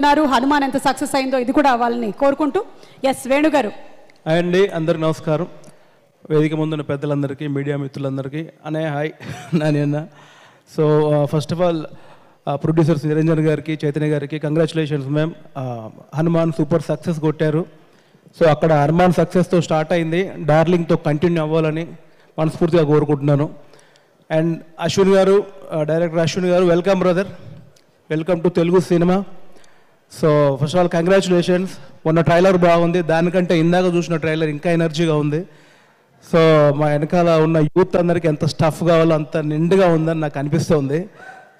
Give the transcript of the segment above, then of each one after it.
ఉన్నారు. హనుమాన్ ఎంత సక్సెస్ అయిందో ఇది కూడా వాళ్ళని కోరుకుంటూ. ఎస్ వేణుగారు హాయ్ అండి అందరు నమస్కారం. వేదిక ముందున్న పెద్దలందరికీ మీడియా మిత్రులందరికీ అనే హాయ్ నాన్న so first of all producers Niranjan గారికి చైతన్య గారికి congratulations ma'am Hanuman super success కొట్టారు. సో అక్కడ హనుమాన్ సక్సెస్తో స్టార్ట్ అయింది. డార్లింగ్తో కంటిన్యూ అవ్వాలని మనస్ఫూర్తిగా కోరుకుంటున్నాను. అండ్ అశ్విన్ గారు డైరెక్టర్ అశ్విన్ గారు welcome brother welcome to Telugu cinema so first of all congratulations మొన్న ట్రైలర్ బాగుంది. దానికంటే ఇందాక చూసిన ట్రైలర్ ఇంకా ఎనర్జీగా ఉంది. సో మా వెనకాల ఉన్న యూత్ అందరికి ఎంత స్టఫ్ కావాలో అంత నిండుగా ఉందని నాకు అనిపిస్తుంది.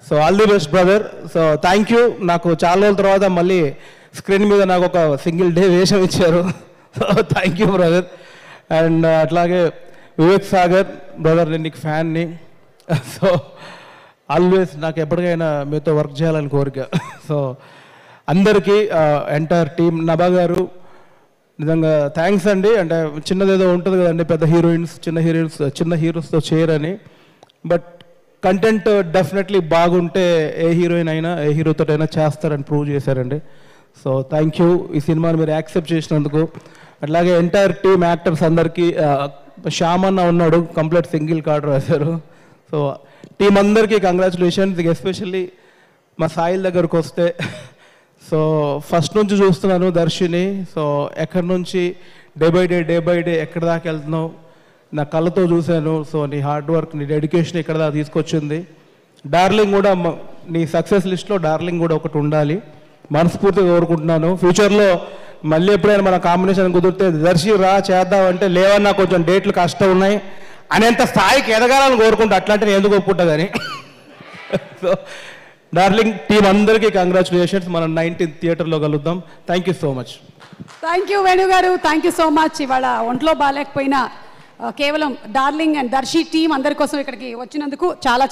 So all the best brother so thank you నాకు చాలా రోజుల తర్వాత మళ్ళీ స్క్రీన్ మీద నాకు ఒక సింగిల్ డే వేషం ఇచ్చారు. So thank you brother and అట్లాగే వివేక్ సాగర్ బ్రదర్ నేను నీకు ఫ్యాన్ని సో ఆల్వేస్ నాకు ఎప్పటికైనా మీతో వర్క్ చేయాలని కోరిక. సో అందరికీ ఎంటైర్ టీమ్ నభా గారు నిజంగా థ్యాంక్స్ అండి. అంటే చిన్నదేదో ఉంటుంది కదండి పెద్ద హీరోయిన్స్ చిన్న హీరోయిన్స్ చిన్న హీరోస్తో చేయరని. బట్ కంటెంట్ డెఫినెట్లీ బాగుంటే ఏ హీరోయిన్ అయినా ఏ హీరోతో అయినా చేస్తారని ప్రూవ్ చేశారండి. సో థ్యాంక్ యూ ఈ సినిమాని మీరు యాక్సెప్ట్ చేసినందుకు. అట్లాగే ఎంటైర్ టీమ్ యాక్టర్స్ అందరికీ శ్యామ్ అన్న ఉన్నాడు కంప్లీట్ సింగిల్ కార్డ్ రాశారు. సో టీం అందరికీ కంగ్రాచులేషన్స్ ఎస్పెషల్లీ మా సాయిల్ దగ్గరకు వస్తే సో ఫస్ట్ నుంచి చూస్తున్నాను దర్శిని. సో ఎక్కడి నుంచి day by day day by day ఎక్కడి దాకా వెళ్తున్నావు? నా కళ్ళతో చూశాను. సో నీ హార్డ్ వర్క్ నీ డెడికేషన్ ఇక్కడ దాకా తీసుకొచ్చింది. డార్లింగ్ కూడా నీ సక్సెస్ లిస్ట్లో డార్లింగ్ కూడా ఒకటి ఉండాలి. మనస్ఫూర్తిగా కోరుకుంటున్నాను. ఫ్యూచర్లో మళ్ళీ ఎప్పుడైనా మన కాంబినేషన్ కుదిరితే దర్శి రా చేద్దామంటే లేవన్నా కొంచెం డేట్లు కష్టం ఉన్నాయి. అనేంత స్థాయికి ఎదగాలని కోరుకుంటా అట్లాంటి నేను ఎందుకు ఒప్పుకుంటా కానీ సో డార్లింగ్ టీం అందరికీ కంగ్రాచులేషన్స్ మనం నైన్టీన్త్ థియేటర్లో కలుద్దాం. Thank you so much thank you వేణుగారు thank you so much ఇవాళ ఒంట్లో బాగాలేకపోయినా కేవలం డార్లింగ్ అండ్ దర్శి టీం అందరి కోసం ఇక్కడికి వచ్చినందుకు చాలా చాలా